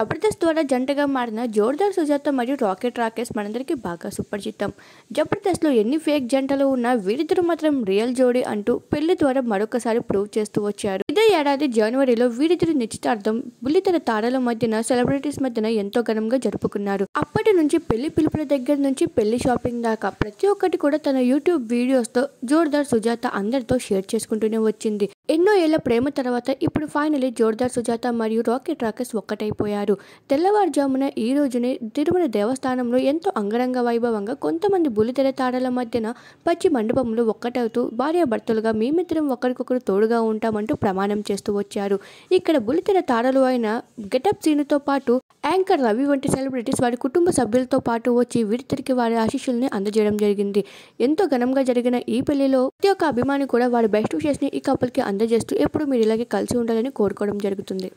జబర్దస్త్ ద్వారా జంటగా మారిన జోర్దార్ సుజాత మరియు రాకెట్ రాకేష్ మనందరికీ బాగా సుపరిచితం. జబర్దస్త్లో ఎన్ని ఫేక్ జంటలు ఉన్నా వీరిద్దరు మాత్రం రియల్ జోడీ అంటూ పెళ్ళి ద్వారా మరొకసారి ప్రూవ్ చేస్తూ వచ్చారు. ఏడాది జనవరిలో వీరిద్దరి నిశ్చితార్థం బుల్లితెర తారల మధ్యన సెలబ్రిటీస్ మధ్యన ఎంతో ఘనంగా జరుపుకున్నారు. అప్పటి నుంచి పెళ్ళి పిలుపుల దగ్గర నుంచి పెళ్ళి షాపింగ్ దాకా ప్రతి ఒక్కటి కూడా తన యూట్యూబ్ వీడియోస్తో జోర్దార్ సుజాత అందరితో షేర్ చేసుకుంటూనే వచ్చింది. ఎన్నో ఏళ్ళ ప్రేమ తర్వాత ఇప్పుడు ఫైనలీ జోర్దార్ సుజాత మరియు రాకెట్ రాకేష్ ఒక్కటైపోయారు. తెల్లవారుజామున ఈ రోజునే తిరుమల దేవస్థానంలో ఎంతో అంగరంగ వైభవంగా కొంతమంది బుల్లితెర తారల మధ్యన పచ్చి మండపంలో ఒక్కటవుతూ భార్యాభర్తలుగా మేమిద్దరం ఒకరికొకరు తోడుగా ఉంటామంటూ ప్రమాణం చేస్తూ వచ్చారు. ఇక్కడ బుల్లితెర తారలు అయిన గెటప్ సీనుతో పాటు యాంకర్ రవి వంటి సెలబ్రిటీస్ వారి కుటుంబ సభ్యులతో పాటు వచ్చి వీరిద్దరికి వారి ఆశీస్సుల్ని అందజేయడం జరిగింది. ఎంతో ఘనంగా జరిగిన ఈ పెళ్ళిలో ప్రతి ఒక్క అభిమాని కూడా వారి బెస్ట్ విషెస్ని ఈ కపుల్కి అందజేస్తూ ఎప్పుడు మీరు ఇలాగే కలిసి ఉండాలని కోరుకోవడం జరుగుతుంది.